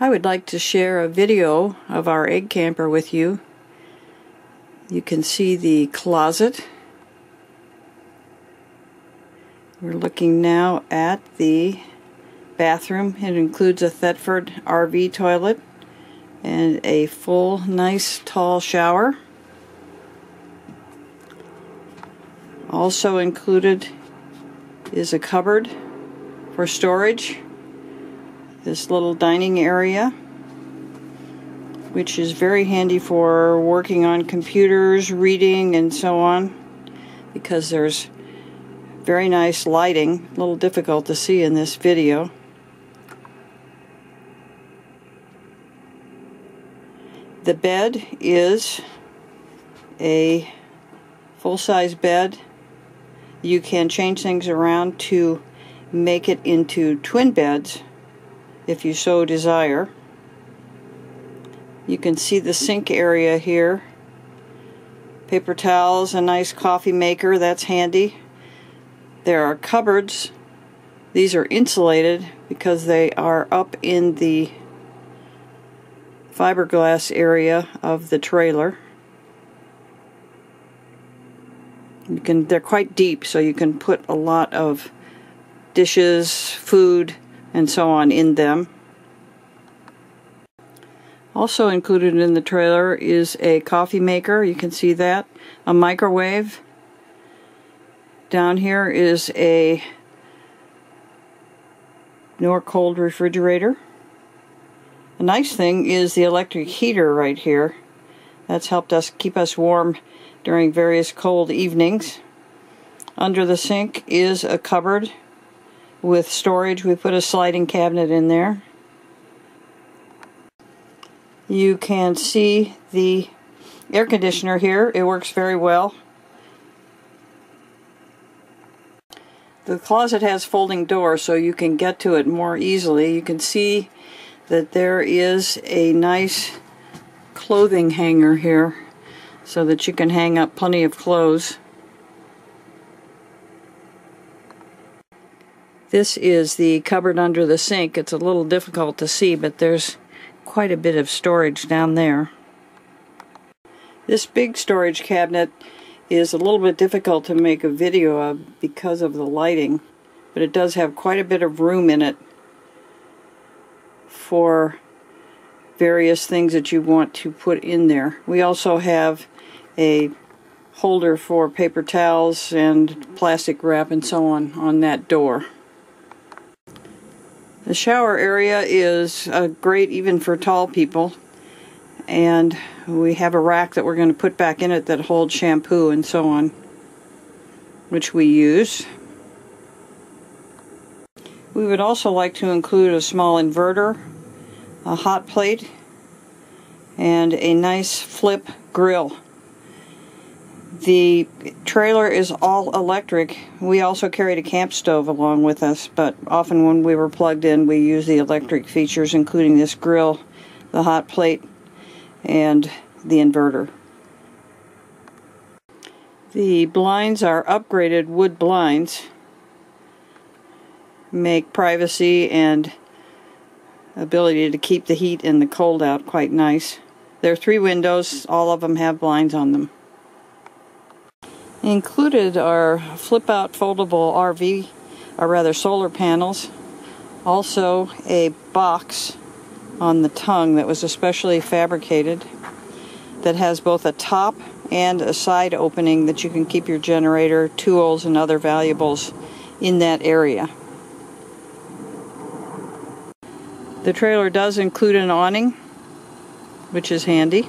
I would like to share a video of our egg camper with you. You can see the closet. We're looking now at the bathroom. It includes a Thetford RV toilet and a full, nice, tall shower. Also included is a cupboard for storage this little dining area which is very handy for working on computers, reading, and so on because there's very nice lighting, a little difficult to see in this video. The bed is a full-size bed. You can change things around to make it into twin beds if you so desire. You can see the sink area here. Paper towels, a nice coffee maker, that's handy. There are cupboards. These are insulated because they are up in the fiberglass area of the trailer. You can they're quite deep so you can put a lot of dishes, food, and so on in them. Also included in the trailer is a coffee maker, you can see that, a microwave. Down here is a Norcold refrigerator. The nice thing is the electric heater right here. That's helped us keep us warm during various cold evenings. Under the sink is a cupboard with storage. We put a sliding cabinet in there. You can see the air conditioner here. It works very well. The closet has folding doors so you can get to it more easily. You can see that there is a nice clothing hanger here so that you can hang up plenty of clothes. This is the cupboard under the sink. It's a little difficult to see, but there's quite a bit of storage down there. This big storage cabinet is a little bit difficult to make a video of because of the lighting, but it does have quite a bit of room in it for various things that you want to put in there. We also have a holder for paper towels and plastic wrap and so on on that door. The shower area is uh, great even for tall people. And we have a rack that we're going to put back in it that holds shampoo and so on, which we use. We would also like to include a small inverter, a hot plate, and a nice flip grill. The trailer is all electric. We also carried a camp stove along with us, but often when we were plugged in, we used the electric features, including this grill, the hot plate, and the inverter. The blinds are upgraded wood blinds, make privacy and ability to keep the heat and the cold out quite nice. There are three windows, all of them have blinds on them. Included are flip-out foldable RV, or rather solar panels, also a box on the tongue that was especially fabricated that has both a top and a side opening that you can keep your generator, tools, and other valuables in that area. The trailer does include an awning, which is handy.